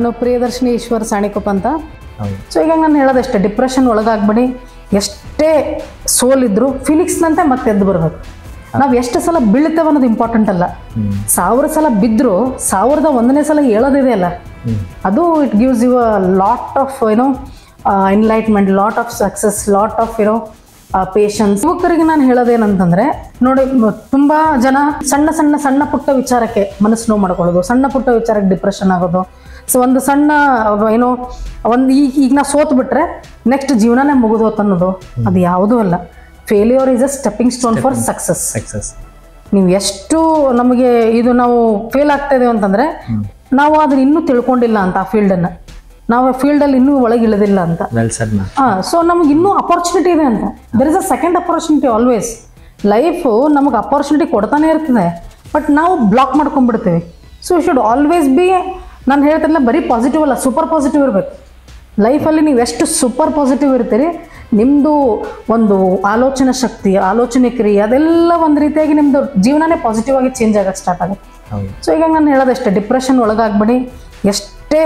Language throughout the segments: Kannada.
ನಾನು ಪ್ರಿಯದರ್ಶಿನಿ ಈಶ್ವರ್ ಸಾಣಿಕೊಪ್ಪ ಅಂತ. ಸೊ ಈಗ ನಾನು ಹೇಳೋದಷ್ಟೇ ಡಿಪ್ರೆಷನ್ ಒಳಗಾಗ್ಬೇಡಿ. ಎಷ್ಟೇ ಸೋಲಿದ್ರು ಫಿನಿಕ್ಸ್ನಂತೆ ಮತ್ತೆ ಎದ್ದು ಬರಬೇಕು. ನಾವು ಎಷ್ಟು ಸಲ ಬೀಳ್ತೇವೆ ಅನ್ನೋದು ಇಂಪಾರ್ಟೆಂಟ್ ಅಲ್ಲ. ಸಾವಿರ ಸಲ ಬಿದ್ದರೂ ಸಾವಿರದ ಒಂದನೇ ಸಲ ಹೇಳೋದಿದೆ ಅಲ್ಲ. ಅದು it gives you a lot of ಏನೋ enlightenment lot of success lot of ಏನೋ ಪೇಷನ್ಸ್ ಯುವಕರಿಗೆ ನಾನು ಹೇಳೋದೇನಂತಂದ್ರೆ ನೋಡಿ ತುಂಬಾ ಜನ ಸಣ್ಣ ಸಣ್ಣ ಸಣ್ಣ ಪುಟ್ಟ ವಿಚಾರಕ್ಕೆ ಮನಸ್ಸು ನೋವು ಮಾಡ್ಕೊಳ್ಳೋದು ಸಣ್ಣ ಪುಟ್ಟ ವಿಚಾರಕ್ಕೆ ಡಿಪ್ರೆಷನ್ ಆಗೋದು ಸೊ ಒಂದು ಸಣ್ಣ ಏನು ಒಂದು ಈಗ ಈಗ ನಾ ಸೋತ್ ಬಿಟ್ರೆ ನೆಕ್ಸ್ಟ್ ಜೀವನನೇ ಮುಗಿದೋತ್ ಅನ್ನೋದು. ಅದು ಯಾವುದೂ ಅಲ್ಲ. Failure is a stepping stone for success success ನೀವು ಎಷ್ಟು ನಮಗೆ ಇದು ನಾವು ಫೇಲ್ ಆಗ್ತಾ ಇದೀವಿ ಅಂತಂದ್ರೆ ನಾವು ಅದನ್ನ ಇನ್ನೂ ತಿಳ್ಕೊಂಡಿಲ್ಲ ಅಂತ ಆ ಫೀಲ್ಡನ್ನು ನಾವು ಆ ಫೀಲ್ಡಲ್ಲಿ ಇನ್ನೂ ಒಳಗೆ ಇಳಿದಿಲ್ಲ ಅಂತ. ಹಾಂ ಸೊ ನಮ್ಗೆ ಇನ್ನೂ ಅಪರ್ಚುನಿಟಿ ಇದೆ ಅಂತ. There is a second opportunity always life ನಮಗೆ ಅಪರ್ಚುನಿಟಿ ಕೊಡ್ತಾನೆ ಇರ್ತದೆ. ಬಟ್ ನಾವು ಬ್ಲಾಕ್ ಮಾಡ್ಕೊಂಡ್ಬಿಡ್ತೀವಿ. ಸೊ ಶುಡ್ ಆಲ್ವೇಸ್ ಬಿ ನಾನು ಹೇಳ್ತಿರಲ್ಲ ಬರೀ ಪಾಸಿಟಿವ್ ಅಲ್ಲ ಸೂಪರ್ ಪಾಸಿಟಿವ್ ಇರಬೇಕು. ಲೈಫಲ್ಲಿ ನೀವು ಎಷ್ಟು ಸೂಪರ್ ಪಾಸಿಟಿವ್ ಇರ್ತೀರಿ ನಿಮ್ಮದು ಒಂದು ಆಲೋಚನಾ ಶಕ್ತಿ ಆಲೋಚನೆ ಕ್ರಿಯೆ ಅದೆಲ್ಲ ಒಂದು ರೀತಿಯಾಗಿ ನಿಮ್ಮದು ಜೀವನನೇ ಪಾಸಿಟಿವ್ ಆಗಿ ಚೇಂಜ್ ಆಗೋಕ್ಕೆ ಸ್ಟಾರ್ಟ್ ಆಗುತ್ತೆ. ಸೊ ಈಗ ನಾನು ಹೇಳೋದಷ್ಟೇ ಡಿಪ್ರೆಷನ್ ಒಳಗಾಗ್ಬೇಡಿ ಎಷ್ಟೇ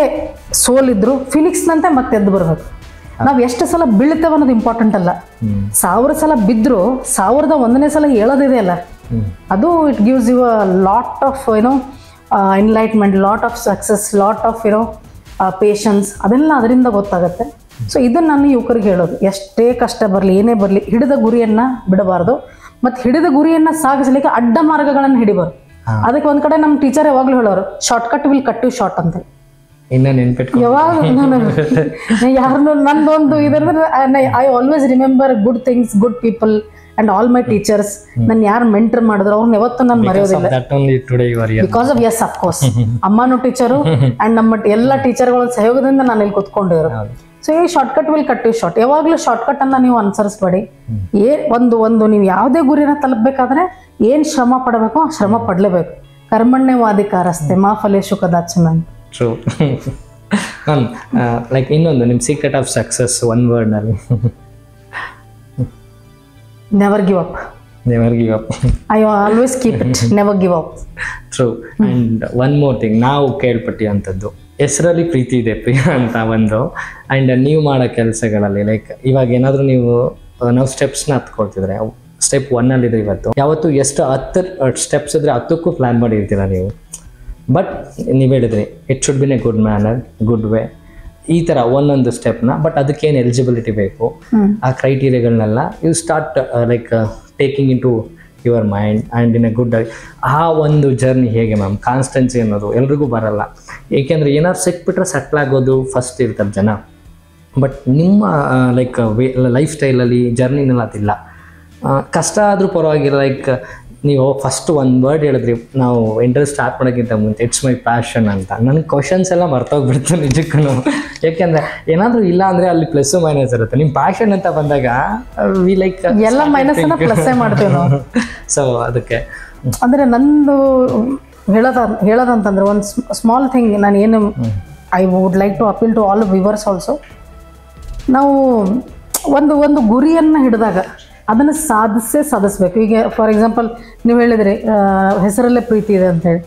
ಸೋಲಿದ್ರು ಫಿನಿಕ್ಸ್ನಂತೆ ಮತ್ತೆ ಎದ್ದು ಬರಬೇಕು. ನಾವು ಎಷ್ಟು ಸಲ ಬೀಳ್ತೇವೆ ಅನ್ನೋದು ಇಂಪಾರ್ಟೆಂಟ್ ಅಲ್ಲ. ಸಾವಿರ ಸಲ ಬಿದ್ದರೂ ಸಾವಿರದ ಒಂದನೇ ಸಲ ಹೇಳೋದಿದೆ ಅಲ್ಲ. ಅದು it gives you a lot of ಏನೋ enlightenment lot of success lot of ಇರೋ ಪೇಷನ್ಸ್ ಅದೆಲ್ಲ ಅದರಿಂದ ಗೊತ್ತಾಗುತ್ತೆ. ಸೊ ಇದನ್ನು ನಾನು ಯುವಕರಿಗೆ ಹೇಳೋದು. ಎಷ್ಟೇ ಕಷ್ಟ ಬರಲಿ ಏನೇ ಬರಲಿ ಹಿಡಿದ ಗುರಿಯನ್ನು ಬಿಡಬಾರ್ದು. ಮತ್ತು ಹಿಡಿದ ಗುರಿಯನ್ನು ಸಾಗಿಸಲಿಕ್ಕೆ ಅಡ್ಡ ಮಾರ್ಗಗಳನ್ನು ಹಿಡಿಬಾರ್ದು. ಅದಕ್ಕೆ ಒಂದು ಕಡೆ ನಮ್ಮ ಟೀಚರ್ ಯಾವಾಗಲೂ ಹೇಳೋರು short cut will cut you short ಅಂತ ಯಾವಾಗ? ಯಾರನ್ನು ನಂದೊಂದು ಇದರ I always remember good things good people and all my teachers ನನ್ನ ಯಾರು ಮೆಂಟರ್ ಮಾಡಿದ್ರು ಅವ್ರನ್ನ ಯಾವತ್ತೂ ನಾನು ಮರೆಯೋದಿಲ್ಲ. Because of yes of course ಅಮ್ಮನೂ ಟೀಚರು ಅಂಡ್ ನಮ್ಮ ಎಲ್ಲ ಟೀಚರ್ಗಳ ಸಹಯೋಗದಿಂದ ನಾನು ಇಲ್ಲಿ ಕುತ್ಕೊಂಡಿರೋ ಸೊ ಈ shortcut will cut you short ಯಾವಾಗಲೂ ಶಾರ್ಟ್ಕಟ್ ಅನ್ನ ನೀವು ಅನುಸರಿಸ್ಬೇಡಿ. ಏ ಒಂದು ಒಂದು ನೀವು ಯಾವುದೇ ಗುರಿನ ತಲುಪಬೇಕಾದ್ರೆ ಏನು ಶ್ರಮ ಪಡಬೇಕು ಆ ಶ್ರಮ ಪಡಲೇಬೇಕು. ಕರ್ಮಣ್ಯವಾದಿಕಾರಸ್ತೆ ಮಾ ಫಲೇಶು ಕದಾಚನ ಟ್ರೂ ಲೈಕ್ ಇನ್ನೊಂದು ನಿಮ್ಮ secret of success one ವರ್ಡ್ನಲ್ಲಿ never give up never give up I always keep it never give up true and one more thing ನಾವು ಕೇಳ್ಪಟ್ಟಿ ಅಂಥದ್ದು ಹೆಸರಲ್ಲಿ ಪ್ರೀತಿ ಇದೆ ಪ್ರಿಯ ಅಂತ ಒಂದು. ಆ್ಯಂಡ್ ನೀವು ಮಾಡೋ ಕೆಲಸಗಳಲ್ಲಿ ಲೈಕ್ ಇವಾಗ ಏನಾದರೂ ನೀವು ನಾವು ಸ್ಟೆಪ್ಸ್ನ ಹತ್ಕೊಳ್ತಿದ್ರೆ ಸ್ಟೆಪ್ ಒನ್ನಲ್ಲಿದೆ ಇವತ್ತು. ಯಾವತ್ತು ಎಷ್ಟು ಹತ್ತು ಸ್ಟೆಪ್ಸ್ ಇದ್ರೆ ಹತ್ತಕ್ಕೂ ಪ್ಲ್ಯಾನ್ ಮಾಡಿರ್ತೀರ ನೀವು? ಬಟ್ ನೀವು ಹೇಳಿದ್ರಿ it should been a good manner good way ಈ ಥರ ಒಂದೊಂದು ಸ್ಟೆಪ್ನ ಬಟ್ ಅದಕ್ಕೇನು ಎಲಿಜಿಬಿಲಿಟಿ ಬೇಕು? ಆ ಕ್ರೈಟೀರಿಯಾಗಳನ್ನೆಲ್ಲ you start like taking in to your mind and in a good ಆ ಒಂದು ಜರ್ನಿ ಹೇಗೆ ಮ್ಯಾಮ್ ಕಾನ್ಸ್ಟೆನ್ಸಿ ಅನ್ನೋದು ಎಲ್ರಿಗೂ ಬರಲ್ಲ. ಏಕೆಂದರೆ ಏನಾದ್ರು ಸಿಕ್ಬಿಟ್ರೆ ಸೆಟ್ಲ್ ಆಗೋದು ಫಸ್ಟ್ ಇರ್ತಾರೆ ಜನ. ಬಟ್ ನಿಮ್ಮ ಲೈಕ್ ವೇ ಲೈಫ್ ಸ್ಟೈಲಲ್ಲಿ ಜರ್ನಿನೆಲ್ಲ ಅದಿಲ್ಲ ಕಷ್ಟ ಆದರೂ ಪರವಾಗಿಲ್ಲ ಲೈಕ್ ನೀವು ಫಸ್ಟ್ ಒಂದು ವರ್ಡ್ ಹೇಳಿದ್ರಿ ನಾವು ಇಂಟ್ರೆಸ್ಟ್ ಸ್ಟಾರ್ಟ್ ಮಾಡೋಕ್ಕಿಂತ ಮುಂಚೆ ಇಟ್ಸ್ ಮೈ ಪ್ಯಾಷನ್ ಅಂತ. ನನಗೆ ಕ್ವಶನ್ಸ್ ಎಲ್ಲ ಮರ್ತೋಗ್ಬಿಡ್ತು ನಿಜಕ್ಕೂ ಯಾಕೆಂದರೆ ಏನಾದರೂ ಇಲ್ಲ ಅಂದರೆ ಅಲ್ಲಿ ಪ್ಲಸ್ಸು ಮೈನಸ್ ಇರುತ್ತೆ. ನಿಮ್ಮ ಪ್ಯಾಷನ್ ಅಂತ ಬಂದಾಗ ವಿ ಲೈಕ್ ಎಲ್ಲ ಮೈನಸ್ ಪ್ಲಸ್ಸೇ ಪ್ಲಸ್ ಮಾಡ್ತೀವಿ ನಾವು. ಸೊ ಅದಕ್ಕೆ. ಅಂದರೆ ನಂದು ಹೇಳೋದ ಹೇಳೋದಂತಂದ್ರೆ ಒಂದು ಸ್ಮಾಲ್ ಥಿಂಗ್ ನಾನು ಏನು I would like to appeal to all viewers also ನಾವು ಒಂದು ಒಂದು ಗುರಿಯನ್ನು ಹಿಡಿದಾಗ ಅದನ್ನು ಸಾಧಿಸೇ ಸಾಧಿಸ್ಬೇಕು. ಈಗ ಫಾರ್ ಎಕ್ಸಾಂಪಲ್ ನೀವು ಹೇಳಿದ್ರಿ ಹೆಸರಲ್ಲೇ ಪ್ರೀತಿ ಇದೆ ಅಂತೇಳಿ.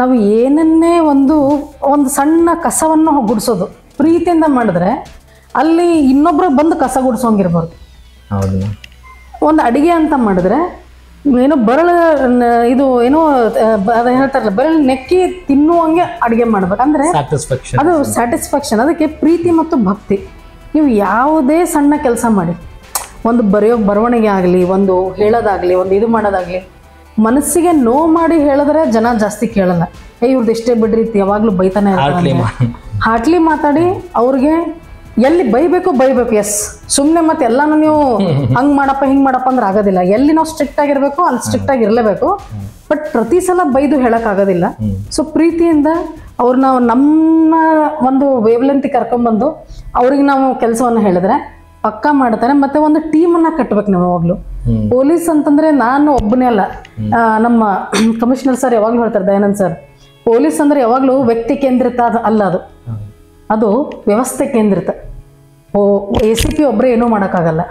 ನಾವು ಏನನ್ನೇ ಒಂದು ಒಂದು ಸಣ್ಣ ಕಸವನ್ನು ಗುಡಿಸೋದು ಪ್ರೀತಿಯಿಂದ ಮಾಡಿದ್ರೆ ಅಲ್ಲಿ ಇನ್ನೊಬ್ರು ಬಂದು ಕಸ ಗುಡಿಸೋಂಗಿರ್ಬಾರ್ದು ಹೌದು. ಒಂದು ಅಡಿಗೆ ಅಂತ ಮಾಡಿದ್ರೆ ಏನೋ ಬರಳು ಇದು ಏನೋ ಅದು ಹೇಳ್ತಾರಲ್ಲ ಬೆರಳು ನೆಕ್ಕಿ ತಿನ್ನುವಂಗೆ ಅಡುಗೆ ಮಾಡ್ಬೇಕು. ಅಂದರೆ ಅದು ಸ್ಯಾಟಿಸ್ಫ್ಯಾಕ್ಷನ್ ಅದಕ್ಕೆ ಪ್ರೀತಿ ಮತ್ತು ಭಕ್ತಿ. ನೀವು ಯಾವುದೇ ಸಣ್ಣ ಕೆಲಸ ಮಾಡಿ ಒಂದು ಬರೆಯೋ ಬರವಣಿಗೆ ಆಗಲಿ ಒಂದು ಹೇಳೋದಾಗಲಿ ಒಂದು ಇದು ಮಾಡೋದಾಗಲಿ ಮನಸ್ಸಿಗೆ ನೋವು ಮಾಡಿ ಹೇಳಿದ್ರೆ ಜನ ಜಾಸ್ತಿ ಕೇಳಲ್ಲ. ಏ ಇವ್ರದ್ದು ಎಷ್ಟೇ ಬಿಡ್ರಿ ಯಾವಾಗಲೂ ಬೈತಾನೆ ಹಾಟ್ಲಿ ಮಾತಾಡಿ ಅವ್ರಿಗೆ ಎಲ್ಲಿ ಬೈಬೇಕು ಬೈಬೇಕು ಎಸ್ ಸುಮ್ಮನೆ ಮತ್ತೆ ಎಲ್ಲಾನು ನೀವು ಹಂಗೆ ಮಾಡಪ್ಪ ಹಿಂಗೆ ಮಾಡಪ್ಪ ಅಂದ್ರೆ ಆಗೋದಿಲ್ಲ. ಎಲ್ಲಿ ನಾವು ಸ್ಟ್ರಿಕ್ಟ್ ಆಗಿರ್ಬೇಕು ಅಲ್ಲಿ ಸ್ಟ್ರಿಕ್ಟ್ ಆಗಿ ಇರಲೇಬೇಕು. ಬಟ್ ಪ್ರತಿ ಸಲ ಬೈದು ಹೇಳಕ್ ಆಗೋದಿಲ್ಲ. ಸೊ ಪ್ರೀತಿಯಿಂದ ಅವ್ರನ್ನ ನಮ್ಮ ಒಂದು ವೇವ್ಲೆಂತಿ ಕರ್ಕೊಂಡ್ಬಂದು ಅವ್ರಿಗೆ ನಾವು ಕೆಲಸವನ್ನು ಹೇಳಿದ್ರೆ ಪಕ್ಕಾ ಮಾಡ್ತಾರೆ ಮತ್ತೆ ಒಂದು ಟೀಮನ್ನ ಕಟ್ಬೇಕು ನಾವು ಯಾವಾಗಲೂ. ಪೊಲೀಸ್ ಅಂತಂದ್ರೆ ನಾನು ಒಬ್ಬನೇ ಅಲ್ಲ. ನಮ್ಮ ಕಮಿಷನರ್ ಸರ್ ಯಾವಾಗಲೂ ಹೇಳ್ತಾರೆ ದಯಾನಂದ್ ಸರ್. ಪೊಲೀಸ್ ಅಂದ್ರೆ ಯಾವಾಗಲೂ ವ್ಯಕ್ತಿ ಕೇಂದ್ರಿತ ಅದು ಅಲ್ಲ ಅದು. ಅದು ವ್ಯವಸ್ಥೆ ಕೇಂದ್ರಿತ. ಓ ಎ ಸಿ ಪಿ ಒಬ್ಬರೇ ಏನೂ ಮಾಡೋಕ್ಕಾಗಲ್ಲ.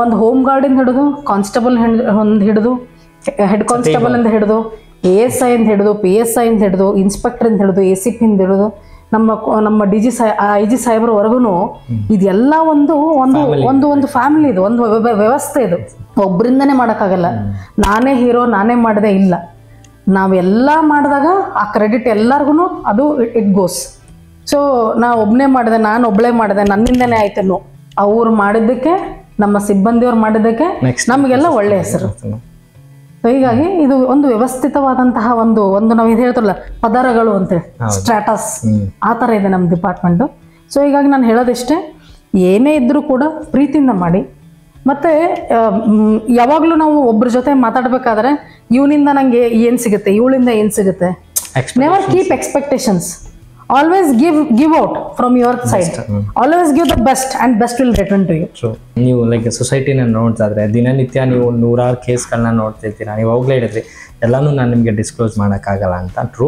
ಒಂದು ಹೋಮ್ ಗಾರ್ಡಿಂದ ಹಿಡಿದು ಕಾನ್ಸ್ಟೇಬಲ್ ಒಂದು ಹಿಡಿದು ಹೆಡ್ ಕಾನ್ಸ್ಟೇಬಲ್ ಅಂತ ಹಿಡಿದು ಎ ಎಸ್ ಐ ಅಂತ ಹಿಡಿದು ಪಿ ಎಸ್ ಐ ಅಂತ ಹಿಡಿದು ಇನ್ಸ್ಪೆಕ್ಟರ್ ಅಂತ ಹಿಡಿದು ಎ ಸಿ ಪಿ ಅಂತ ಹಿಡಿದು ನಮ್ಮ ನಮ್ಮ ಡಿ ಜಿ ಸಾ ಐ ಜಿ ಸಾಹೇಬ್ರವರೆಗೂ ಇದೆಲ್ಲ ಒಂದು ಒಂದು ಒಂದು ಒಂದು ಫ್ಯಾಮಿಲಿ ಇದು ಒಂದು ವ್ಯವ- ವ್ಯವಸ್ಥೆ ಇದು. ಒಬ್ಬರಿಂದನೇ ಮಾಡೋಕ್ಕಾಗಲ್ಲ. ನಾನೇ ಹೀರೋ ನಾನೇ ಮಾಡಿದೆ ಇಲ್ಲ. ನಾವೆಲ್ಲ ಮಾಡಿದಾಗ ಆ ಕ್ರೆಡಿಟ್ ಎಲ್ಲರಿಗೂ ಅದು ಇಟ್ ಗೋಸ್ ಸೊ ನಾ ಒಬ್ಬನೇ ಮಾಡಿದೆ ನಾನು ಒಬ್ಬಳೇ ಮಾಡಿದೆ ನನ್ನಿಂದನೇ ಆಯ್ತನು ಅವ್ರು ಮಾಡಿದ್ದಕ್ಕೆ ನಮ್ಮ ಸಿಬ್ಬಂದಿಯವ್ರು ಮಾಡಿದ್ದಕ್ಕೆ. ನಮಗೆಲ್ಲ ಒಳ್ಳೆ ಹೆಸರು. ಸೊ ಹೀಗಾಗಿ ಇದು ಒಂದು ವ್ಯವಸ್ಥಿತವಾದಂತಹ ಒಂದು ಒಂದು ನಾವು ಇದು ಹೇಳ್ತಲ್ಲ ಪದರಗಳು ಅಂತೇಳಿ ಸ್ಟ್ರಾಟಸ್ ಹ್ಮ್. ಆ ಥರ ಇದೆ ನಮ್ಮ ಡಿಪಾರ್ಟ್ಮೆಂಟು ಸೊ ಹೀಗಾಗಿ ನಾನು ಹೇಳೋದಿಷ್ಟೇ ಏನೇ ಇದ್ದರೂ ಕೂಡ ಪ್ರೀತಿಯಿಂದ ಮಾಡಿ. ಮತ್ತು ಯಾವಾಗಲೂ ನಾವು ಒಬ್ಬರ ಜೊತೆ ಮಾತಾಡಬೇಕಾದ್ರೆ ಇವನಿಂದ ನನಗೆ ಏನು ಸಿಗುತ್ತೆ ಇವಳಿಂದ ಏನು ಸಿಗುತ್ತೆ? Never keep expectations always give give out from your side always give the best and best will return to you so ನೀವು ಲೈಕ್ ಸೊಸೈಟಿನ ನೋಡ್ತಾ ಇದ್ರೆ ದಿನನಿತ್ಯ ನೀವು ನೂರಾರು ಕೇಸ್ಗಳನ್ನ ನೋಡ್ತಿರ್ತೀರಾ? ನೀವು ಹೋಗ್ಲೇ ಹೇಳಿದ್ರಿ ಎಲ್ಲಾನು ನಾನು ನಿಮಗೆ ಡಿಸ್ಕ್ಲೋಸ್ ಮಾಡೋಕ್ಕಾಗಲ್ಲ ಅಂತ ಟ್ರೂ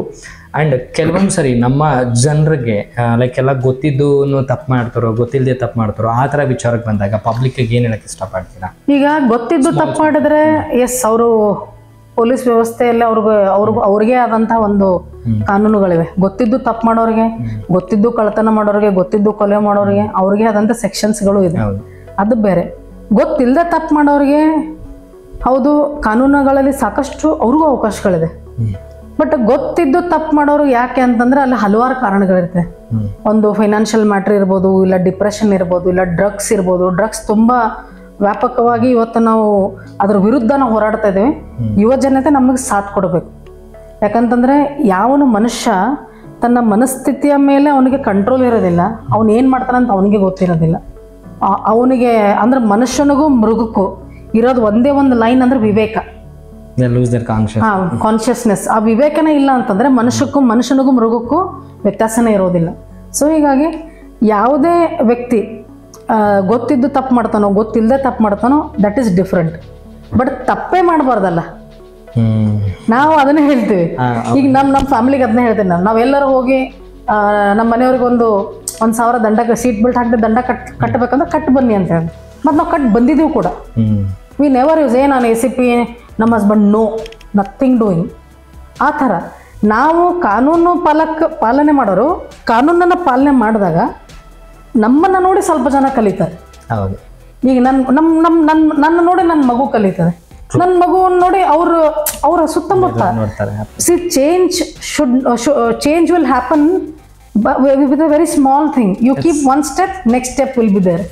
ಆ್ಯಂಡ್ ಕೆಲವೊಂದು ಸರಿ ನಮ್ಮ ಜನರಿಗೆ ಲೈಕ್ ಎಲ್ಲ ಗೊತ್ತಿದ್ದು ತಪ್ಪು ಮಾಡ್ತಾರೋ ಗೊತ್ತಿಲ್ಲದೆ ತಪ್ಪು ಮಾಡ್ತಾರೋ ಆ ಥರ ವಿಚಾರಕ್ಕೆ ಬಂದಾಗ ಪಬ್ಲಿಕ್ಗೆ ಏನು ಹೇಳಕ್ಕೆ ಇಷ್ಟಪಡ್ತೀರಾ? ಈಗ ಗೊತ್ತಿದ್ದು ತಪ್ಪು ಮಾಡಿದ್ರೆ ಎಸ್ ಅವರು ಪೊಲೀಸ್ ವ್ಯವಸ್ಥೆಯಲ್ಲಿ ಅವ್ರಿಗೆ ಅವ್ರಿಗೆ ಅವ್ರಿಗೆ ಆದಂಥ ಒಂದು ಕಾನೂನುಗಳಿವೆ. ಗೊತ್ತಿದ್ದು ತಪ್ಪು ಮಾಡೋರಿಗೆ ಗೊತ್ತಿದ್ದು ಕಳ್ಳತನ ಮಾಡೋರಿಗೆ ಗೊತ್ತಿದ್ದು ಕೊಲೆ ಮಾಡೋರಿಗೆ ಅವ್ರಿಗೆ ಆದಂಥ ಸೆಕ್ಷನ್ಸ್ಗಳು ಇದೆ. ಅದು ಬೇರೆ. ಗೊತ್ತಿಲ್ಲದೆ ತಪ್ಪು ಮಾಡೋರಿಗೆ ಹೌದು ಕಾನೂನುಗಳಲ್ಲಿ ಸಾಕಷ್ಟು ಅವ್ರಿಗೂ ಅವಕಾಶಗಳಿದೆ. ಬಟ್ ಗೊತ್ತಿದ್ದು ತಪ್ಪು ಮಾಡೋರು ಯಾಕೆ ಅಂತಂದ್ರೆ ಅಲ್ಲಿ ಹಲವಾರು ಕಾರಣಗಳಿರುತ್ತೆ. ಒಂದು ಫೈನಾನ್ಷಿಯಲ್ ಮ್ಯಾಟ್ರ್ ಇರ್ಬೋದು ಇಲ್ಲ ಡಿಪ್ರೆಷನ್ ಇರ್ಬೋದು ಇಲ್ಲ ಡ್ರಗ್ಸ್ ಇರ್ಬೋದು. ಡ್ರಗ್ಸ್ ತುಂಬ ವ್ಯಾಪಕವಾಗಿ ಇವತ್ತು ನಾವು ಅದ್ರ ವಿರುದ್ಧ ನಾವು ಹೋರಾಡ್ತಾ ಇದ್ದೀವಿ. ಯುವ ಜನತೆ ನಮಗೆ ಸಾಥ್ ಕೊಡಬೇಕು. ಯಾಕಂತಂದ್ರೆ ಯಾವನು ಮನುಷ್ಯ ತನ್ನ ಮನಸ್ಥಿತಿಯ ಮೇಲೆ ಅವನಿಗೆ ಕಂಟ್ರೋಲ್ ಇರೋದಿಲ್ಲ ಅವನು ಏನು ಮಾಡ್ತಾನಂತ ಅವನಿಗೆ ಗೊತ್ತಿರೋದಿಲ್ಲ. ಅವನಿಗೆ ಅಂದ್ರೆ ಮನುಷ್ಯನಿಗೂ ಮೃಗಕ್ಕೂ ಇರೋದು ಒಂದೇ ಒಂದು ಲೈನ್ ಅಂದ್ರೆ ವಿವೇಕ. ಹಾ ಕಾನ್ಷಿಯಸ್ನೆಸ್ ಆ ವಿವೇಕನೇ ಇಲ್ಲ ಅಂತಂದ್ರೆ ಮನುಷ್ಯಕ್ಕೂ ಮನುಷ್ಯನಿಗೂ ಮೃಗಕ್ಕೂ ವ್ಯತ್ಯಾಸನೇ ಇರೋದಿಲ್ಲ. ಸೊ ಹೀಗಾಗಿ ಯಾವುದೇ ವ್ಯಕ್ತಿ ಗೊತ್ತಿದ್ದು ತಪ್ಪು ಮಾಡ್ತಾನೋ ಗೊತ್ತಿಲ್ಲದೆ ತಪ್ಪು ಮಾಡ್ತಾನೋ ದಟ್ ಈಸ್ ಡಿಫ್ರೆಂಟ್ ಬಟ್ ತಪ್ಪೇ ಮಾಡಬಾರ್ದಲ್ಲ. ನಾವು ಅದನ್ನ ಹೇಳ್ತೀವಿ. ಈಗ ನಮ್ ನಮ್ ಫ್ಯಾಮಿಲಿಗೆ ಅದನ್ನ ಹೇಳ್ತೇನೆ ನಾನು. ನಾವೆಲ್ಲರೂ ಹೋಗಿ ನಮ್ಮ ಮನೆಯವ್ರಿಗೆ ಒಂದು ಒಂದ್ ಸಾವಿರ ದಂಡ ಸೀಟ್ ಬೆಲ್ಟ್ ಹಾಕಿ ದಂಡ ಕಟ್ ಕಟ್ಟಬೇಕಂದ್ರೆ ಕಟ್ ಬನ್ನಿ ಅಂತ ಹೇಳಿ. ಮತ್ತೆ ನಾವು ಕಟ್ ಬಂದಿದ್ದೀವಿ ಕೂಡ. ವಿ ನೆವರ್ ಯೂಸ್ ಏ ನಾನು ಎ ಸಿ ಪಿ ನಮ್ಮ ಹಸ್ಬೆಂಡ್ ನೋ ನಥಿಂಗ್ ಡೂಯಿಂಗ್ ಆ ಥರ ನಾವು ಕಾನೂನು ಪಾಲಕ ಪಾಲನೆ ಮಾಡೋರು ಕಾನೂನನ್ನು ಪಾಲನೆ ಮಾಡಿದಾಗ ನಮ್ಮನ್ನು ನೋಡಿ ಸ್ವಲ್ಪ ಜನ ಕಲಿತಾರೆ. ಹೌದು. ಈಗ ನನ್ನ ನಮ್ಮ ನಮ್ಮ ನನ್ನ ನನ್ನ ನೋಡಿ ನನ್ನ ಮಗು ಕಲಿತದೆ. ನನ್ನ ಮಗುವನ್ನು ನೋಡಿ ಅವರು ಅವರ ಸುತ್ತಮುತ್ತ ನೋಡ್ತಾರೆ see change should change will happen with a very small thing you keep one step next step will be there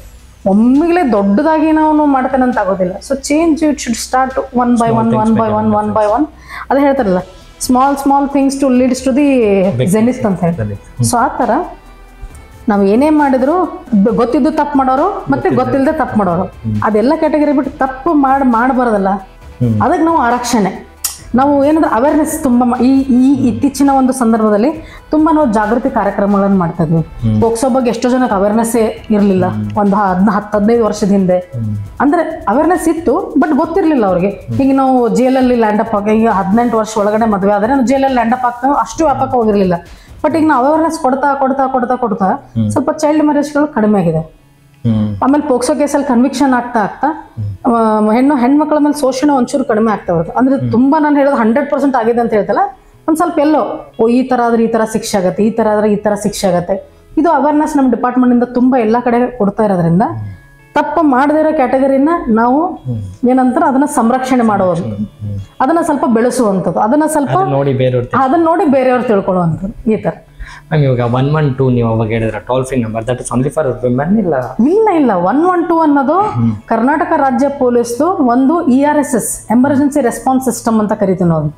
ಒಮ್ಮಿಗಲೇ ದೊಡ್ಡದಾಗಿ ನಾವು ಮಾಡ್ತಾನೆ ಅಂತ ಆಗೋದಿಲ್ಲ. So change it should start one by one one by one one by one ಅದು ಹೇಳ್ತಾರಲ್ಲ small small things to leads to the zenith ಅಂತ ಹೇಳ್ತಾರೆ ಸೊ ಆ ಥರ ನಾವು ಏನೇ ಮಾಡಿದ್ರು ಗೊತ್ತಿದ್ದು ತಪ್ಪು ಮಾಡೋರು ಮತ್ತೆ ಗೊತ್ತಿಲ್ಲದೆ ತಪ್ಪು ಮಾಡೋರು. ಅದೆಲ್ಲ ಕ್ಯಾಟಗರಿ ಬಿಟ್ಟು ತಪ್ಪು ಮಾಡಿ ಮಾಡಬಾರ್ದಲ್ಲ. ಅದಕ್ಕೆ ನಾವು ಆರಕ್ಷಣೆ. ನಾವು ಏನಂದ್ರೆ ಅವೇರ್ನೆಸ್ ತುಂಬ ಈ ಈ ಇತ್ತೀಚಿನ ಒಂದು ಸಂದರ್ಭದಲ್ಲಿ ತುಂಬ ನಾವು ಜಾಗೃತಿ ಕಾರ್ಯಕ್ರಮಗಳನ್ನು ಮಾಡ್ತಾ ಇದ್ವಿ. ಹೋಗ್ಸೋ ಬಗ್ಗೆ ಎಷ್ಟೋ ಜನಕ್ಕೆ ಅವೇರ್ನೆಸ್ಸೇ ಇರಲಿಲ್ಲ. ಒಂದು ಹದ್ನ ಹತ್ತು ಹದಿನೈದು ವರ್ಷದ ಹಿಂದೆ. ಅಂದ್ರೆ ಅವೇರ್ನೆಸ್ ಇತ್ತು ಬಟ್ ಗೊತ್ತಿರಲಿಲ್ಲ ಅವ್ರಿಗೆ. ಈಗ ನಾವು ಜೈಲಲ್ಲಿ ಲ್ಯಾಂಡಪ್ ಆಗಿ ಈಗ ಹದಿನೆಂಟು ವರ್ಷ ಒಳಗಡೆ ಮದುವೆ ಆದರೆ ನಾವು ಜೈಲಲ್ಲಿ ಲ್ಯಾಂಡಪ್ ಆಗ್ತಾ ಅಷ್ಟು ವ್ಯಾಪಕ ಹೋಗಿರಲಿಲ್ಲ ಬಟ್ ಈಗ ನಾವು ಅವೇರ್ನೆಸ್ ಕೊಡ್ತಾ ಕೊಡ್ತಾ ಕೊಡ್ತಾ ಕೊಡ್ತಾ ಸ್ವಲ್ಪ ಚೈಲ್ಡ್ ಮ್ಯಾರೇಜ್ಗಳು ಕಡಿಮೆ ಆಗಿದೆ. ಆಮೇಲೆ ಪೋಕ್ಸೋ ಕೇಸಲ್ಲಿ ಕನ್ವಿಕ್ಷನ್ ಆಗ್ತಾ ಆಗ್ತಾ ಹೆಣ್ಣು ಹೆಣ್ಮಕ್ಳ ಮೇಲೆ ಶೋಷಣೆ ಒಂಚೂರು ಕಡಿಮೆ ಆಗ್ತಾ ಬರುತ್ತೆ ಅಂದ್ರೆ ತುಂಬಾ ನಾನು ಹೇಳೋದು ಹಂಡ್ರೆಡ್ ಪರ್ಸೆಂಟ್ ಆಗಿದೆ ಅಂತ ಹೇಳ್ತಲ್ಲ ಒಂದ್ ಸ್ವಲ್ಪ ಎಲ್ಲೋ ಓ ಈ ತರ ಆದ್ರೆ ಈ ತರ ಶಿಕ್ಷೆ ಆಗತ್ತೆ ಈ ತರ ಆದ್ರೆ ಈ ತರ ಶಿಕ್ಷೆ ಆಗತ್ತೆ. ಇದು ಅವೇರ್ನೆಸ್ ನಮ್ಮ ಡಿಪಾರ್ಟ್ಮೆಂಟ್ ಇಂದ ತುಂಬಾ ಎಲ್ಲಾ ಕಡೆ ಕೊಡ್ತಾ ಇರೋದ್ರಿಂದ ತಪ್ಪು ಮಾಡದೇ ಇರೋ ಕ್ಯಾಟಗರಿನ ನಾವು ಏನಂತಾರೆ ಅದನ್ನ ಸಂರಕ್ಷಣೆ ಮಾಡೋದು. ಅದನ್ನ ಸ್ವಲ್ಪ ಬೆಳೆಸುವಂಥದ್ದು. ಅದನ್ನ ಸ್ವಲ್ಪ ನೋಡಿ ಬೇರೆಯವ್ರು ಅದನ್ನ ನೋಡಿ ಬೇರೆಯವ್ರು ತಿಳ್ಕೊಳ್ಳುವಂಥದ್ದು ಈ ತರ. ಮ್ಯಾಮ್ ಇವಾಗ ಒನ್ ಒನ್ ಟೂ ನೀವು ಅವಾಗ ಹೇಳಿದ್ರೆ toll free number that is only for women ಇಲ್ಲ? ಇಲ್ಲ ಇಲ್ಲ. ಒನ್ ಒನ್ ಟೂ ಅನ್ನೋದು ಕರ್ನಾಟಕ ರಾಜ್ಯ ಪೊಲೀಸ್ದು ಒಂದು E R S S emergency response system ಅಂತ ಕರಿತೀವಿ ನಾವು.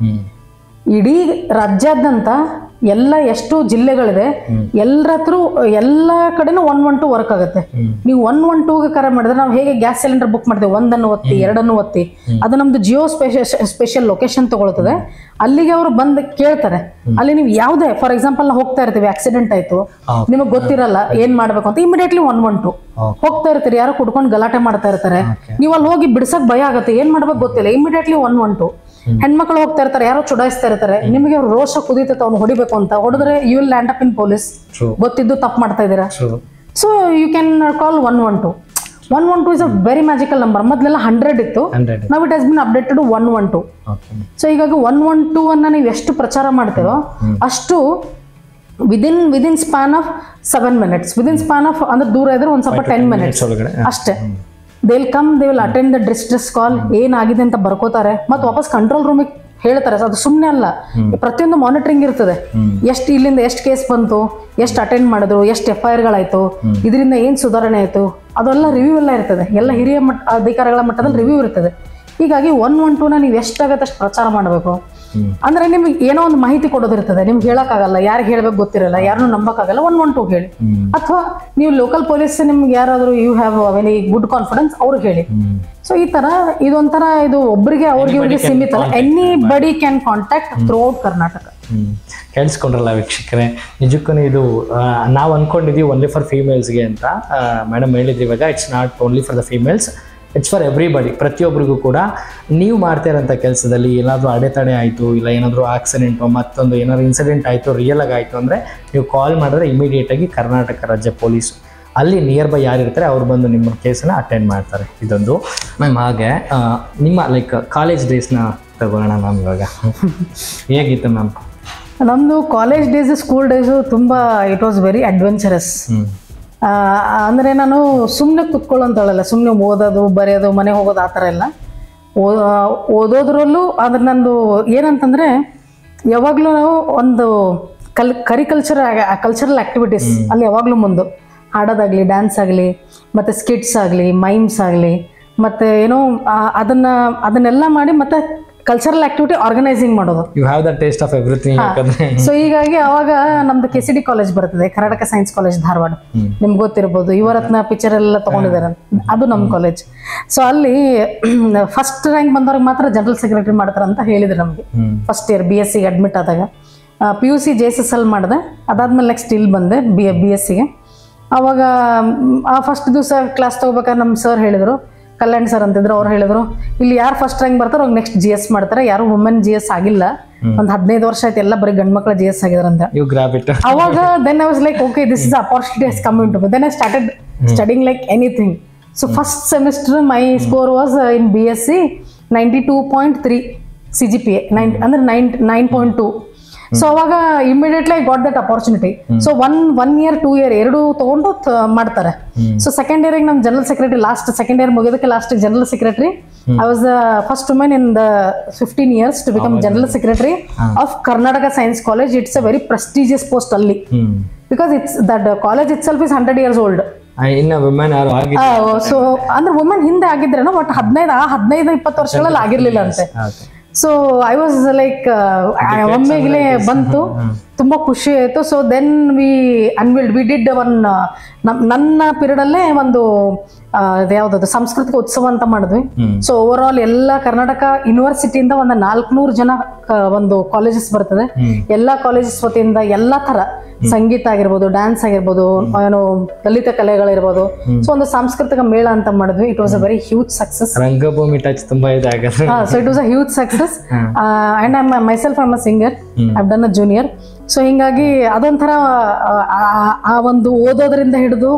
ಇಡೀ ರಾಜ್ಯಾದ್ಯಂತ ಎಲ್ಲ ಎಷ್ಟು ಜಿಲ್ಲೆಗಳಿದೆ ಎಲ್ಲರ ಹತ್ರ ಎಲ್ಲ ಕಡೆನೂ ಒನ್ ಒನ್ ಟು ವರ್ಕ್ ಆಗುತ್ತೆ. ನೀವು ಒನ್ ಒನ್ ಟೂಗೆ ಕರೆ ಮಾಡಿದ್ರೆ ನಾವು ಹೇಗೆ ಗ್ಯಾಸ್ ಸಿಲಿಂಡರ್ ಬುಕ್ ಮಾಡ್ತೇವೆ? ಒಂದನ್ನು ಒತ್ತಿ ಎರಡನ್ನು ಒತ್ತಿ. ಅದು ನಮ್ದು ಜಿಯೋ ಸ್ಪೆಷಲ್ ಸ್ಪೆಷಲ್ ಲೊಕೇಶನ್ ತಗೊಳ್ತದೆ. ಅಲ್ಲಿಗೆ ಅವರು ಬಂದು ಕೇಳ್ತಾರೆ. ಅಲ್ಲಿ ನೀವು ಯಾವುದೇ ಫಾರ್ ಎಕ್ಸಾಂಪಲ್ ನಾವು ಹೋಗ್ತಾ ಇರ್ತೀವಿ ಆಕ್ಸಿಡೆಂಟ್ ಆಯ್ತು. ನಿಮಗೆ ಗೊತ್ತಿರಲ್ಲ ಏನ್ ಮಾಡ್ಬೇಕು ಅಂತ. Immediately one one two. ಹೋಗ್ತಾ ಇರ್ತೀರಿ ಯಾರೋ ಕುಡ್ಕೊಂಡು ಗಲಾಟೆ ಮಾಡ್ತಾ ಇರ್ತಾರೆ. ನೀವು ಅಲ್ಲಿ ಹೋಗಿ ಬಿಡ್ಸಕ್ ಭಯ ಆಗುತ್ತೆ. ಏನ್ ಮಾಡ್ಬೇಕು ಗೊತ್ತಿಲ್ಲ. ಇಮಿಡಿಯೇಟ್ಲಿ ಒನ್ ಒನ್ ಟು ಹೆಣ್ಮಕ್ಳು ಹೋಗ್ತಾ ಇರ್ತಾರೆ ಯಾರೋ ಚುಡಾಯಿಸ್ತಾ ಇರ್ತಾರೆ. ನಿಮಗೆ ರೋಷ ಕುದೀತೈತೆ ಅವ್ನು ಹೊಡಿಬೇಕು ಅಂತ. ಹೊಡೆದ್ರೆ you will land up in police ಗೊತ್ತಿದ್ದು ತಪ್ಪು ಮಾಡ್ತಾ ಇದ್ದೀರಾ? So you can call one one two one one two is a very magical number ಮೊದಲೆಲ್ಲ ಹಂಡ್ರೆಡ್ ಇತ್ತು. ನಾವ್ it has been updated one one two so ಹೀಗಾಗಿ ಒನ್ ಒನ್ ಟೂ ಅನ್ನ ನೀವು ಎಷ್ಟು ಪ್ರಚಾರ ಮಾಡ್ತೀರೋ ಅಷ್ಟು within within span of seven minutes within span of ಅಂದ್ರೆ ದೂರ ಇದ್ರೆ ಒಂದು ಸ್ವಲ್ಪ ಟೆನ್ ಮಿನಿಟ್ಸ್ ಅಷ್ಟೇ. They will come they will attend the distress call ಏನಾಗಿದೆ ಅಂತ ಬರ್ಕೋತಾರೆ. ಮತ್ತೆ ವಾಪಸ್ ಕಂಟ್ರೋಲ್ ರೂಮಿಗೆ ಹೇಳ್ತಾರೆ. ಅದು ಸುಮ್ಮನೆ ಅಲ್ಲ. ಪ್ರತಿಯೊಂದು ಮಾನಿಟರಿಂಗ್ ಇರ್ತದೆ. ಎಷ್ಟು ಇಲ್ಲಿಂದ ಎಷ್ಟು ಕೇಸ್ ಬಂತು ಎಷ್ಟು ಅಟೆಂಡ್ ಮಾಡಿದ್ರು ಎಷ್ಟು ಎಫ್ ಐ ಆರ್ಗಳಾಯ್ತು ಇದರಿಂದ ಏನು ಸುಧಾರಣೆ ಆಯಿತು ಅದೆಲ್ಲ ರಿವ್ಯೂ ಎಲ್ಲ ಇರ್ತದೆ. ಎಲ್ಲ ಹಿರಿಯ ಮಟ್ಟ ಅಧಿಕಾರಿಗಳ ಮಟ್ಟದಲ್ಲಿ ರಿವ್ಯೂ ಇರ್ತದೆ. ಹೀಗಾಗಿ ಒನ್ ಒನ್ ಟೂನ ನೀವು ಎಷ್ಟಾಗತ್ತೆ ಅಷ್ಟು ಪ್ರಚಾರ ಮಾಡಬೇಕು. ಅಂದ್ರೆ ನಿಮ್ಗೆ ಏನೋ ಒಂದು ಮಾಹಿತಿ ಕೊಡೋದಿರ್ತದೆ. ನಿಮ್ಗೆ ಹೇಳಕ್ಕಾಗಲ್ಲ. ಯಾರು ಹೇಳ್ಬೇಕು ಗೊತ್ತಿರಲ್ಲ. ಯಾರನ್ನೂ ನಂಬಕ್ಕಾಗಲ್ಲ. ಒನ್ ಒನ್ ಟು ಹೇಳಿ. ಅಥವಾ ನೀವು ಲೋಕಲ್ ಪೊಲೀಸ್ ನಿಮ್ಗೆ ಯಾರಾದರೂ you have very good confidence ಅವ್ರಿಗೆ ಹೇಳಿ. ಸೊ ಈ ತರ ಇದೊಂಥರ ಇದು ಒಬ್ಬರಿಗೆ ಅವ್ರಿಗೆ ಇವ್ರಿಗೆ ಸೀಮಿತ ಅಲ್ಲ. Anybody can contact throughout Karnataka ಕೇಳಿಸ್ಕೊಂಡ್ರಲ್ಲ ವೀಕ್ಷಕರೇ. ನಿಜಕ್ಕೂ ಇದು ನಾವು ಅನ್ಕೊಂಡಿದ್ದೀವಿ ಓನ್ಲಿ ಫಾರ್ ಫೀಮೇಲ್ಸ್ಗೆ ಅಂತ. ಮೇಡಮ್ ಹೇಳಿದ್ರಿ ಇವಾಗ it's not only for the females it's for everybody ಪ್ರತಿಯೊಬ್ಬರಿಗೂ ಕೂಡ. ನೀವು ಮಾಡ್ತಾ ಇರೋಂಥ ಕೆಲಸದಲ್ಲಿ ಏನಾದರೂ ಅಡೆತಡೆ ಆಯಿತು ಇಲ್ಲ ಏನಾದರೂ ಆಕ್ಸಿಡೆಂಟು ಮತ್ತೊಂದು ಏನಾದ್ರು ಇನ್ಸಿಡೆಂಟ್ ಆಯಿತು ರಿಯಲಾಗಿ ಆಯಿತು ಅಂದರೆ ನೀವು ಕಾಲ್ ಮಾಡಿದ್ರೆ ಇಮಿಡಿಯೇಟಾಗಿ ಕರ್ನಾಟಕ ರಾಜ್ಯ ಪೊಲೀಸು. ಅಲ್ಲಿ ನಿಯರ್ ಬೈ ಯಾರಿರ್ತಾರೆ ಅವ್ರು ಬಂದು ನಿಮ್ಮ ಕೇಸನ್ನ ಅಟೆಂಡ್ ಮಾಡ್ತಾರೆ. ಇದೊಂದು. ಮ್ಯಾಮ್ ಹಾಗೆ ನಿಮ್ಮ ಲೈಕ್ ಕಾಲೇಜ್ ಡೇಸ್ನ ತಗೋಣ ಮ್ಯಾಮ್ ಇವಾಗ. ಹೇಗಿತ್ತು ಮ್ಯಾಮ್ ನಮ್ಮದು ಕಾಲೇಜ್ ಡೇಸ್ ಸ್ಕೂಲ್ ಡೇಸು ತುಂಬ ಇಟ್ ವಾಸ್ ವೆರಿ ಅಡ್ವೆಂಚರಸ್ ಅಂದರೆ ನಾನು ಸುಮ್ಮನೆ ಕುತ್ಕೊಳ್ಳೋಂತಳಲ್ಲ ಸುಮ್ಮನೆ ಓದೋದು ಬರೆಯೋದು ಮನೆ ಹೋಗೋದು ಆ ಥರ ಎಲ್ಲ. ಓದೋದ್ರಲ್ಲೂ ಅದ್ರ ನಂದು ಏನಂತಂದರೆ ಯಾವಾಗಲೂ ನಾವು ಒಂದು ಕಲ್ ಕರಿಕಲ್ಚರ್ ಕಲ್ಚರಲ್ ಆ್ಯಕ್ಟಿವಿಟೀಸ್ ಅಲ್ಲಿ ಯಾವಾಗಲೂ ಮುಂದೆ. ಹಾಡೋದಾಗಲಿ ಡ್ಯಾನ್ಸ್ ಆಗಲಿ ಮತ್ತು ಸ್ಕಿಟ್ಸ್ ಆಗಲಿ ಮೈಮ್ಸ್ ಆಗಲಿ ಮತ್ತು ಏನೋ ಅದನ್ನ ಅದನ್ನೆಲ್ಲ ಮಾಡಿ ಮತ್ತೆ ಕಲ್ಚರಲ್ ಆಕ್ಟಿವಿಟಿ ಆರ್ಗನೈಸಿಂಗ್ ಮಾಡೋದು. You have the taste of everything so ಹೀಗಾಗಿ ಅವಾಗ ನಮ್ದು ಕೆ ಸಿ ಡಿ ಕಾಲೇಜ್ ಬರ್ತದೆ ಕರ್ನಾಟಕ ಸೈನ್ಸ್ ಕಾಲೇಜ್ ಧಾರವಾಡ. ನಿಮ್ಗೆ ಗೊತ್ತಿರ್ಬೋದು ಯುವರತ್ನ ಪಿಕ್ಚರ್ ಎಲ್ಲ ತಗೊಂಡಿದ್ದಾರೆ. ಅದು ನಮ್ಮ ಕಾಲೇಜ್ ಸೊ ಅಲ್ಲಿ ಫಸ್ಟ್ ರ್ಯಾಂಕ್ ಬಂದವ್ರಿಗೆ ಮಾತ್ರ ಜನರಲ್ ಸೆಕ್ರೆಟರಿ ಮಾಡ್ತಾರೆ ಅಂತ ಹೇಳಿದ್ರು ನಮಗೆ. ಫಸ್ಟ್ ಇಯರ್ ಬಿ ಎಸ್ ಸಿಗೆ ಅಡ್ಮಿಟ್ ಆದಾಗ. P U C J S S L ಮಾಡಿದೆ. ಅದಾದ್ಮೇಲೆ ನೆಕ್ಸ್ಟ್ ಇಲ್ಲಿ ಬಂದೆ ಬಿ ಬಿ ಎಸ್ ಸಿಗೆ ಅವಾಗ ಆ ಫಸ್ಟ್ ದಿವಸ ಕ್ಲಾಸ್ ತೊಗೋಬೇಕಾದ್ರೆ ನಮ್ಮ ಸರ್ ಹೇಳಿದರು ಕಲ್ಯಾಣ್ ಸರ್ ಅಂತಿದ್ರು ಅವ್ರು ಹೇಳಿದ್ರು ಇಲ್ಲಿ ಯಾರು ಫಸ್ಟ್ ರ್ಯಾಂಕ್ ಬರ್ತಾರೋ ಅವ್ರಿಗೆ ನೆಕ್ಸ್ಟ್ ಜಿ ಎಸ್ ಮಾಡ್ತಾರೆ ಯಾರು ವುಮೆನ್ ಜಿ ಎಸ್ ಆಗಿಲ್ಲ. ಒಂದ್ ಹದಿನೈದು ವರ್ಷ ಆಯ್ತು ಎಲ್ಲ ಬರೀ ಗಂಡ್ ಮಕ್ಳ ಜಿ ಎಸ್ ಆಗಿದ್ರಂತ. ಅವಾಗ then I was like okay this is opportunity has come in to then I started studying like anything so first semester my score was in B S C ninety two point three C G P A nine ಅಂದ್ರೆ nine nine point two so ಅವಾಗ immediately I got that opportunity so one one year two year ಎರಡು ತಗೊಂಡು ಮಾಡ್ತಾರೆ. ಸೊ ಸೆಕೆಂಡ್ ಇಯರ್ ನಮ್ general secretary last second year ಮುಗಿದಕ್ಕೆ last general secretary I was the first women in the fifteen years to become general secretary of Karnataka science college it's a very prestigious post ಅಲ್ಲಿ. Because it's that college itself is hundred years old so ಅಂದ್ರೆ ವುಮೆನ್ ಹಿಂದೆ ಆಗಿದ್ರೇನೋ ಬಟ್ ಹದಿನೈದು ಆ ಹದಿನೈದು ಇಪ್ಪತ್ತು ವರ್ಷಗಳಲ್ಲಿ ಆಗಿರ್ಲಿಲ್ಲ ಅಂತೆ. ಸೊ ಐ ವಾಸ್ ಲೈಕ್ ಒಮ್ಮೆಗಲೇ ಬಂತು. ತುಂಬಾ ಖುಷಿ ಆಯ್ತು. So then we unveiled we did one ನನ್ನ ಪಿರಿಯಡಲ್ಲೇ ಒಂದು ಯಾವ್ದದು ಸಾಂಸ್ಕೃತಿಕ ಉತ್ಸವ ಅಂತ ಮಾಡಿದ್ವಿ. ಸೊ ಓವರ್ ಆಲ್ ಎಲ್ಲ ಕರ್ನಾಟಕ ಯೂನಿವರ್ಸಿಟಿಯಿಂದ ಒಂದು ನಾಲ್ಕುನೂರು ಜನ ಒಂದು ಕಾಲೇಜಸ್ ಬರ್ತದೆ. ಎಲ್ಲಾ ಕಾಲೇಜಸ್ ವತಿಯಿಂದ ಎಲ್ಲಾ ತರ ಸಂಗೀತ ಆಗಿರ್ಬೋದು ಡ್ಯಾನ್ಸ್ ಆಗಿರ್ಬೋದು ಏನು ಲಲಿತ ಕಲೆಗಳಿರ್ಬೋದು. ಸೊ ಒಂದು ಸಾಂಸ್ಕೃತಿಕ ಮೇಳ ಅಂತ ಮಾಡಿದ್ವಿ. It was a very huge success ರಂಗಭೂಮಿ ಟಚ್ ತುಂಬಾ ಇದೆ so it was a huge success and I myself I'm a singer I've done a junior so ಹಿಂಗಾಗಿ ಅದೊಂಥರ ಆ, ಒಂದು ಓದೋದ್ರಿಂದ ಹಿಡಿದು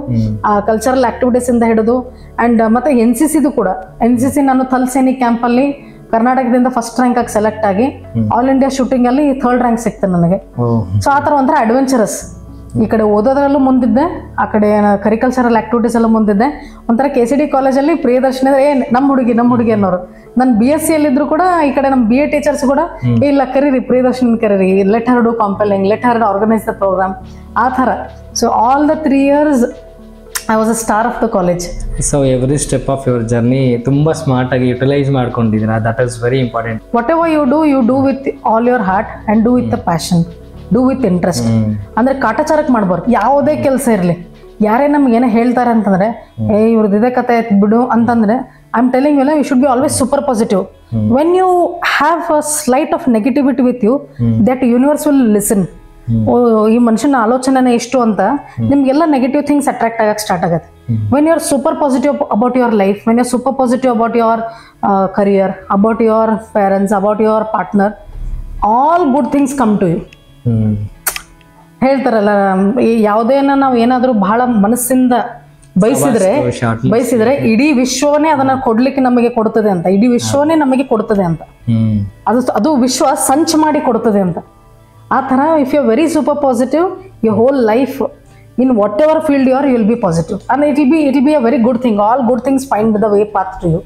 ಆ ಕಲ್ಚರಲ್ ಆಕ್ಟಿವಿಟೀಸ್ ಇಂದ ಹಿಡಿದು ಅಂಡ್ ಮತ್ತೆ ಎನ್ ಸಿ ಸಿದು ಕೂಡ. ಎನ್ ಸಿ ಸಿ ನಾನು ಥಲ್ ಸೈನಿಕ್ ಕ್ಯಾಂಪ್ ಅಲ್ಲಿ ಕರ್ನಾಟಕದಿಂದ ಫಸ್ಟ್ ರ್ಯಾಂಕ್ ಆಗಿ ಸೆಲೆಕ್ಟ್ ಆಗಿ ಆಲ್ ಇಂಡಿಯಾ ಶೂಟಿಂಗ್ ಅಲ್ಲಿ ಥರ್ಡ್ ರ್ಯಾಂಕ್ ಸಿಕ್ತು ನನಗೆ. ಸೊ ಆ ಥರ ಒಂಥರ ಅಡ್ವೆಂಚರಸ್ ಈ ಕಡೆ ಓದೋದ್ರಲ್ಲೂ ಮುಂದಿದ್ದೆ ಆ ಕಡೆ ಕರಿಕಲ್ಚರಲ್ ಆಕ್ಟಿವಿಟೀಸ್ ಎಲ್ಲ ಮುಂದಿದ್ದೆ. ಒಂಥರ ಕೆ ಸಿ ಡಿ ಕಾಲೇಜಲ್ಲಿ ಪ್ರಿಯದರ್ಶನ ಏ ಏನ್ ನಮ್ಮ ಹುಡುಗಿ ನಮ್ಮ ಹುಡುಗಿ ಅನ್ನೋರು. ನಾನು ಬಿ ಎಸ್ ಸಿ ಅಲ್ಲಿದ್ರು ಕೂಡ ಈ ಕಡೆ ನಮ್ಮ ಬಿ ಎ ಟೀಚರ್ಸ್ ಕೂಡ "ಏ, ಇಲ್ಲ ಕರೀರಿ ಪ್ರಿಯದರ್ಶಿನಿ ಕರೀರಿ let her do compelling let her organise the programme ಆ ಥರ. So all the three years I was a star of the college so every step of your journey ತುಂಬ ಸ್ಮಾರ್ಟ್ ಆಗಿ ಯುಟಿಲೈಸ್ ಮಾಡ್ಕೊಂಡಿದ್ದೀರಾ? That is very important whatever you do you do with all your heart and do with the passion do with interest ಅಂದ್ರೆ ಕಾಟಾಚಾರಕ್ಕೆ ಮಾಡ್ಬಾರ್ದು. ಯಾವುದೇ ಕೆಲಸ ಇರಲಿ. ಯಾರೇ ನಮ್ಗೆ ಏನೋ ಹೇಳ್ತಾರೆ ಅಂತಂದ್ರೆ ಏ ಇವ್ರದ್ದು ಇದೇ ಕತೆ ಆಯ್ತು ಬಿಡು ಅಂತಂದ್ರೆ I am telling you you should be always super positive when you have a slight of negativity with you that universe will listen ಓ ಈ ಮನುಷ್ಯನ ಆಲೋಚನೆ ಎಷ್ಟು ಅಂತ ನಿಮ್ಗೆಲ್ಲ ನೆಗೆಟಿವ್ ಥಿಂಗ್ಸ್ ಅಟ್ರಾಕ್ಟ್ ಆಗಕ್ಕೆ ಸ್ಟಾರ್ಟ್ ಆಗುತ್ತೆ. When you are super positive about your life when you super positive about your career about your parents about your partner all good things come to you ಹೇಳ್ತಾರಲ್ಲ ಈ ಯಾವುದೇನ ನಾವು ಏನಾದರೂ ಬಹಳ ಮನಸ್ಸಿಂದ ಬಯಸಿದ್ರೆ ಬಯಸಿದ್ರೆ ಇಡೀ ವಿಶ್ವವನ್ನೇ ಅದನ್ನ ಕೊಡ್ಲಿಕ್ಕೆ ನಮಗೆ ಕೊಡ್ತದೆ ಅಂತ ಇಡೀ ವಿಶ್ವವನ್ನೇ ನಮಗೆ ಕೊಡ್ತದೆ ಅಂತ. ಅದು ಅದು ವಿಶ್ವ ಸಂಚ್ ಮಾಡಿ ಕೊಡ್ತದೆ ಅಂತ. ಆ ಥರ if you very super positive you whole life in whatever field you are you will be positive and it be it be a very good thing all good things find the way path to you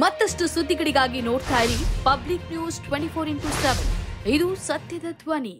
ಮತ್ತಷ್ಟು ಸುದ್ದಿಗಳಿಗಾಗಿ ನೋಡ್ತಾ ಇರಿ public news twenty four into seven ಇದು ಸತ್ಯದ ಧ್ವನಿ.